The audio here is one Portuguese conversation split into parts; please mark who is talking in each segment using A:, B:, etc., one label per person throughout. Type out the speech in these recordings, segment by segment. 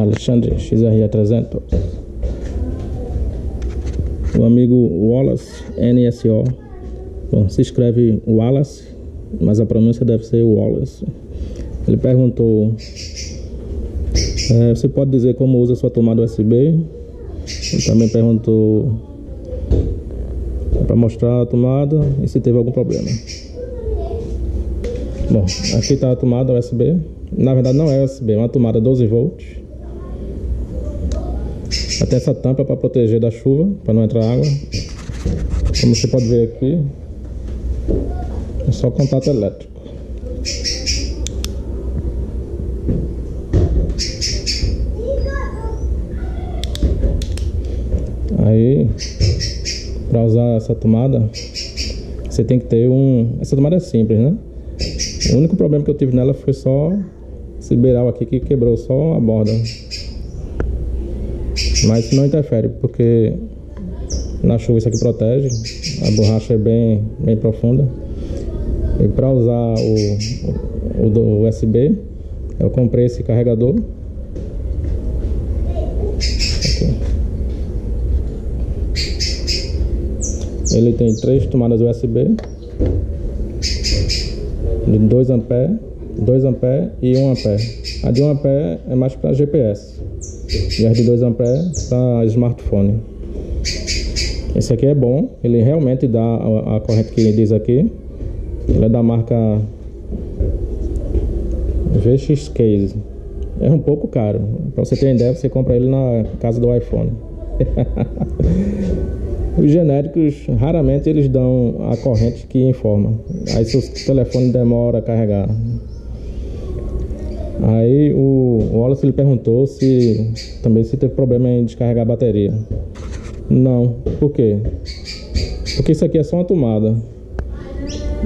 A: Alexandre XR300 o amigo Wallace NSO bom, se escreve Wallace mas a pronúncia deve ser Wallace. Ele perguntou é, você pode dizer como usa sua tomada USB ele também perguntou para mostrar a tomada e se teve algum problema bom aqui está a tomada USB na verdade não é USB, é uma tomada 12 volts até essa tampa para proteger da chuva, para não entrar água. Como você pode ver aqui, é só contato elétrico. Aí, para usar essa tomada, você tem que ter um. Essa tomada é simples, né? O único problema que eu tive nela foi só esse beiral aqui que quebrou só a borda. Mas isso não interfere, porque na chuva isso aqui protege, a borracha é bem, bem profunda. E para usar o, o, USB, eu comprei esse carregador. Ele tem três tomadas USB de 2 A, 2 A e 1 A. A de 1 A é mais para GPS e as de 2 A para smartphone. Esse aqui é bom, ele realmente dá a, a corrente que diz aqui. Ele é da marca VX Case. É um pouco caro. Para você ter ideia, você compra ele na casa do iPhone. Os genéricos, raramente eles dão a corrente que informa. Aí seu telefone demora a carregar. Aí o Wallace ele perguntou se também se teve problema em descarregar a bateria. Não, por quê? Porque isso aqui é só uma tomada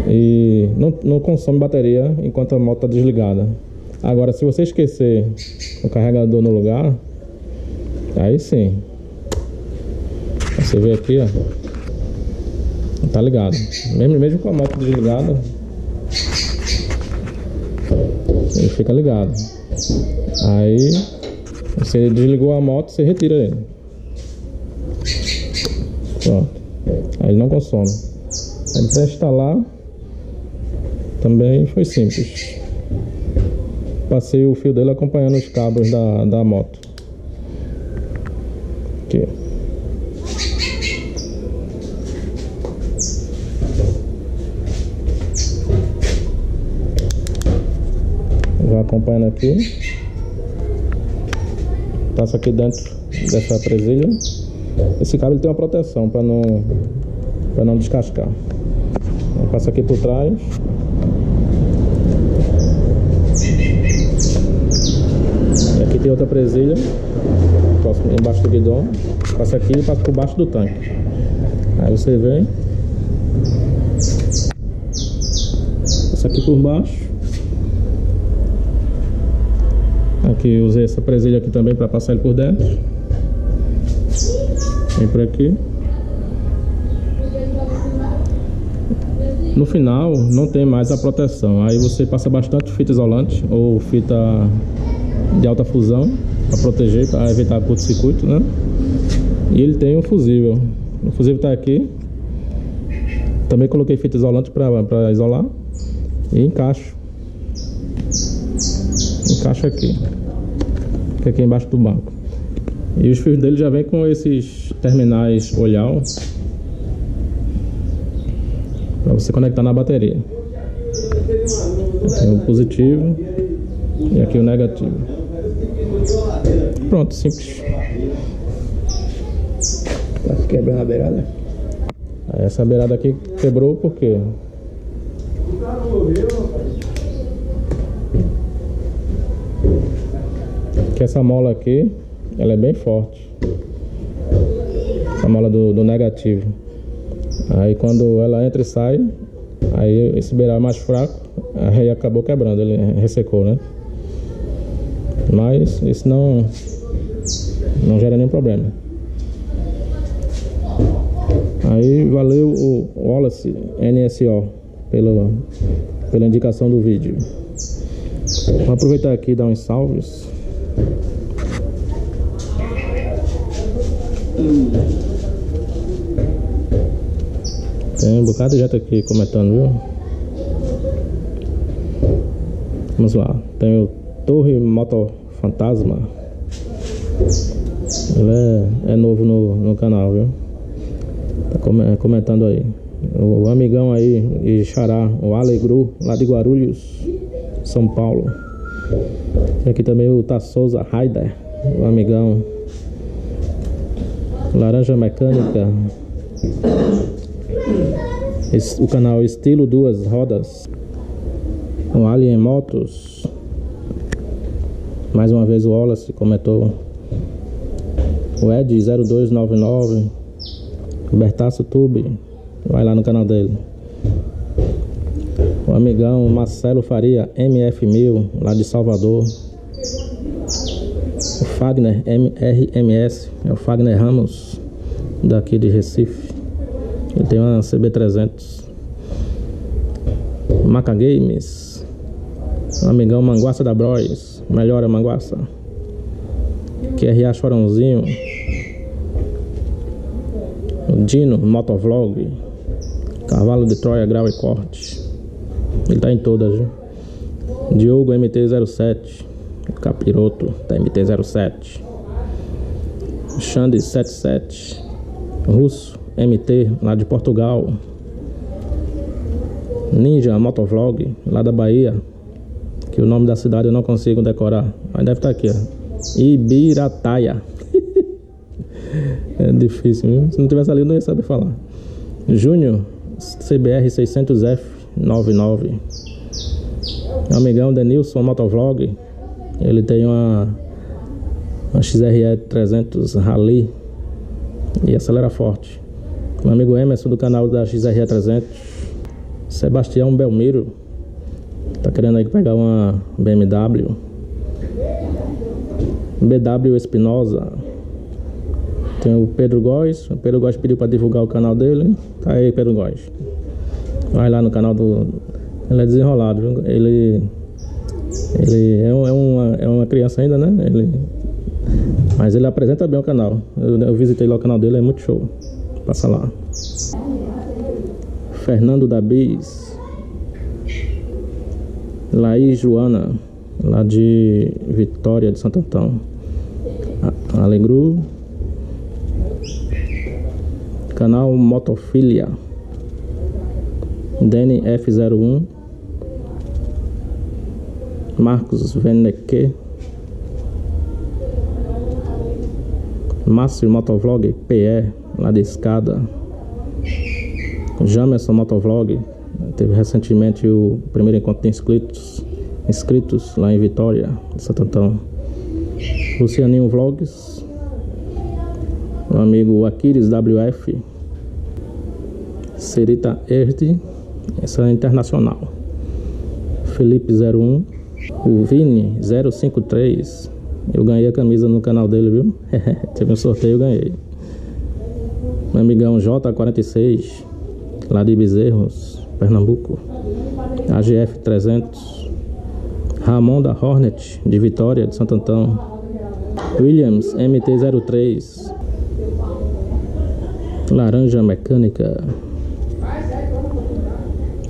A: e não, não consome bateria enquanto a moto está desligada. Agora, se você esquecer o carregador no lugar, aí sim. Você vê aqui, ó. Tá ligado. Mesmo, mesmo com a moto desligada, ele fica ligado. Aí você desligou a moto, você retira ele. Pronto. Aí ele não consome. Aí para instalar também foi simples. Passei o fio dele acompanhando os cabos da, da moto. Aqui. Acompanhando aqui. Passa aqui dentro dessa presilha. Esse cabo tem uma proteção para não para não descascar. Passa aqui por trás. E aqui tem outra presilha. Embaixo do guidão. Passa aqui e passa por baixo do tanque. Aí você vem. Passa aqui por baixo. Aqui usei essa presilha aqui também para passar ele por dentro. Vem por aqui. No final não tem mais a proteção. Aí você passa bastante fita isolante ou fita de alta fusão para proteger, para evitar curto-circuito, né? E ele tem um fusível. O fusível está aqui. Também coloquei fita isolante para isolar e encaixo. Encaixa aqui. Fica aqui embaixo do banco. E os fios dele já vem com esses terminais olhal para você conectar na bateria. Aqui o positivo e aqui o negativo. Pronto, simples.
B: Tá quebrando a beirada?
A: Essa beirada aqui quebrou porque que essa mola aqui, ela é bem forte. Essa mola do, do negativo. Aí quando ela entra e sai, aí esse beiral é mais fraco, aí acabou quebrando, ele ressecou, né? Mas isso não, não gera nenhum problema. Aí valeu o Wallace NSO. pela, pela indicação do vídeo. Vou aproveitar aqui e dar uns salves. Tem um bocado de gente aqui comentando, viu? Vamos lá. Tem o Torre Moto Fantasma. Ele é, é novo no, no canal, viu? Tá comentando aí. O, amigão aí e xará, o Alegru, lá de Guarulhos, São Paulo. Aqui também o Tassouza Raider, o amigão. Laranja Mecânica. Esse, o canal Estilo Duas Rodas. O Alien Motos. Mais uma vez o Wallace comentou. O Ed 0299. O Bertaço Tube. Vai lá no canal dele. O amigão Marcelo Faria MF1000 lá de Salvador. O Fagner RMS. É o Fagner Ramos daqui de Recife. Ele tem uma CB300. Maca Games. O amigão Manguaça da Bros. Melhora Manguaça. QRA Chorãozinho. O Dino Motovlog. Cavalo de Troia Grau e Corte. Ele tá em todas, viu? Diogo MT-07. Capiroto tá MT-07. Xande 77. Russo MT lá de Portugal. Ninja Motovlog lá da Bahia. Que o nome da cidade eu não consigo decorar. Mas deve estar tá aqui, ó. Ibirataia. é difícil, viu? Se não tivesse ali eu não ia saber falar. Júnior CBR 600F99. Amigão Denilson Motovlog. Ele tem uma, uma XRE 300 Rally e acelera forte. Meu amigo Emerson do canal da XRE 300. Sebastião Belmiro. Tá querendo aí pegar uma BMW. BW Espinosa. Tem o Pedro Góes. O Pedro Góes pediu para divulgar o canal dele. Tá aí, Pedro Góes. Vai lá no canal do. Ele é desenrolado, viu? Ele. Ele é, é, uma, é uma criança ainda, né? Ele, mas ele apresenta bem o canal. Eu, eu visitei lá o canal dele, é muito show. Passa lá. Fernando da Bis. Laís Joana, lá de Vitória de Santo Antão. Alegru Canal Motofilia. Dani F01. Marcos Veneque. Márcio Motovlog PE, lá de escada. Jamerson Motovlog. Teve recentemente o primeiro encontro de inscritos, inscritos lá em Vitória, Santo Antão. Lucianinho Vlogs. O amigo Aquiles WF. Serita Erde, essa é internacional. Felipe 01, o Vini 053. Eu ganhei a camisa no canal dele, viu? Teve um sorteio, eu ganhei. Meu amigão J46, lá de Bezerros, Pernambuco. AGF 300. Ramon da Hornet, de Vitória, de Santo Antão. Williams MT-03. Laranja Mecânica.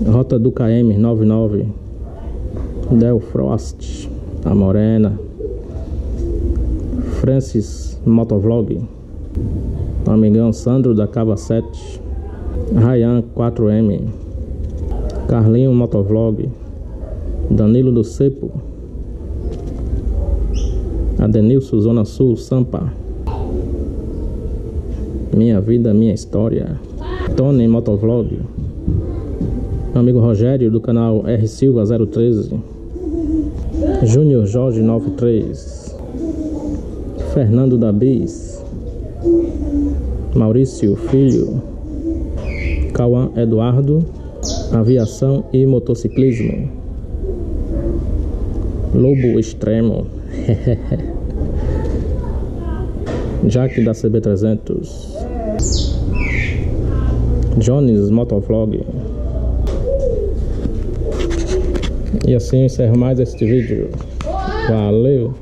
A: Rota do KM 99 Del Frost A Morena Francis Motovlog Amigão Sandro da Cava 7 Ryan 4M Carlinho Motovlog Danilo do Cepo Adenilson Zona Sul Sampa. Minha Vida Minha História. Tony Motovlog meu amigo Rogério do canal R Silva 013 Júnior Jorge 93 Fernando da Bis Maurício Filho. Cauã Eduardo. Aviação e Motociclismo. Lobo Extremo. Jack da CB300 Jones Motovlog E assim eu encerro mais este vídeo. Valeu!